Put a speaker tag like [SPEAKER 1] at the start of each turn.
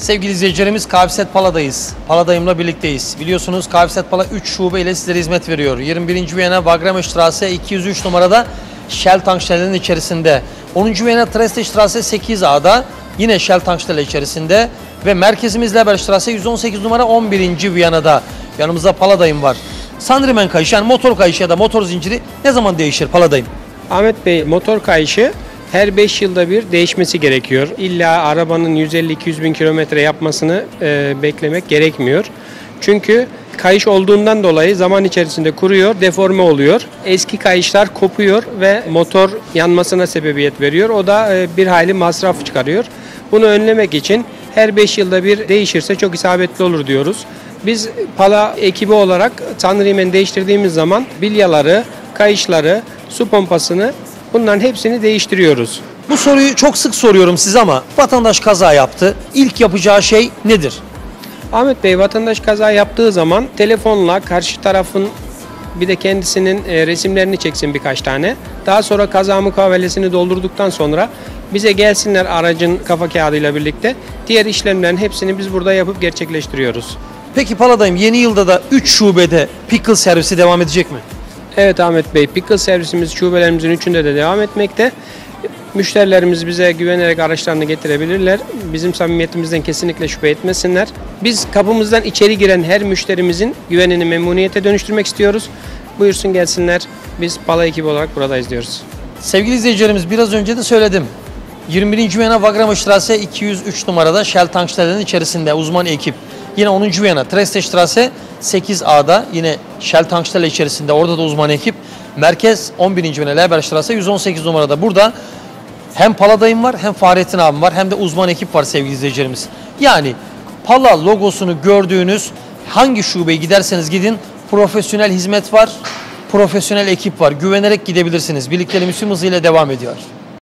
[SPEAKER 1] Sevgili izleyicilerimiz Kavset Pala'dayız. Paladayım'la birlikteyiz. Biliyorsunuz Kavset Pala 3 şube ile sizlere hizmet veriyor. 21. Viyana Wagramestrasse 203 numarada Shell tankstelerin içerisinde. 10. Viyana Trestestrasse 8A'da yine Shell tankstele içerisinde ve merkezimiz Leberstrasse 118 numara 11. Viyana'da. Yanımızda Paladayım var. Sandrimen kayışı yani motor kayışı ya da motor zinciri ne zaman değişir Paladayım?
[SPEAKER 2] Ahmet Bey motor kayışı her 5 yılda bir değişmesi gerekiyor. İlla arabanın 150-200 bin kilometre yapmasını e, beklemek gerekmiyor. Çünkü kayış olduğundan dolayı zaman içerisinde kuruyor, deforme oluyor. Eski kayışlar kopuyor ve motor yanmasına sebebiyet veriyor. O da e, bir hayli masraf çıkarıyor. Bunu önlemek için her 5 yılda bir değişirse çok isabetli olur diyoruz. Biz Pala ekibi olarak Tanrımen değiştirdiğimiz zaman bilyaları, kayışları, su pompasını bunların hepsini değiştiriyoruz.
[SPEAKER 1] Bu soruyu çok sık soruyorum size ama vatandaş kaza yaptı. İlk yapacağı şey nedir?
[SPEAKER 2] Ahmet Bey vatandaş kaza yaptığı zaman telefonla karşı tarafın bir de kendisinin e, resimlerini çeksin birkaç tane. Daha sonra kaza mukavelesini doldurduktan sonra bize gelsinler aracın kafa kağıdıyla birlikte. Diğer işlemlerin hepsini biz burada yapıp gerçekleştiriyoruz.
[SPEAKER 1] Peki Paladayım yeni yılda da 3 şubede pickle servisi devam edecek mi?
[SPEAKER 2] Evet Ahmet Bey, pickle servisimiz şubelerimizin üçünde de devam etmekte. Müşterilerimiz bize güvenerek araçlarını getirebilirler. Bizim samimiyetimizden kesinlikle şüphe etmesinler. Biz kapımızdan içeri giren her müşterimizin güvenini memnuniyete dönüştürmek istiyoruz. Buyursun gelsinler. Biz Pala ekibi olarak buradayız diyoruz.
[SPEAKER 1] Sevgili izleyicilerimiz biraz önce de söyledim. 21. Viyana Wagramestrasse 203 numarada Shell tankstelerin içerisinde uzman ekip. Yine 10. Viyana Trestestrasse 8A'da yine Shell tankstele içerisinde orada da uzman ekip. Merkez 11. Viyana Leberstrasse 118 numarada. Burada hem Paladayım var hem Fahrettin abim var hem de uzman ekip var sevgili izleyicilerimiz. Yani Pala logosunu gördüğünüz hangi şubeye giderseniz gidin profesyonel hizmet var, profesyonel ekip var. Güvenerek gidebilirsiniz. Birliklerimiz tüm hızıyla devam ediyor.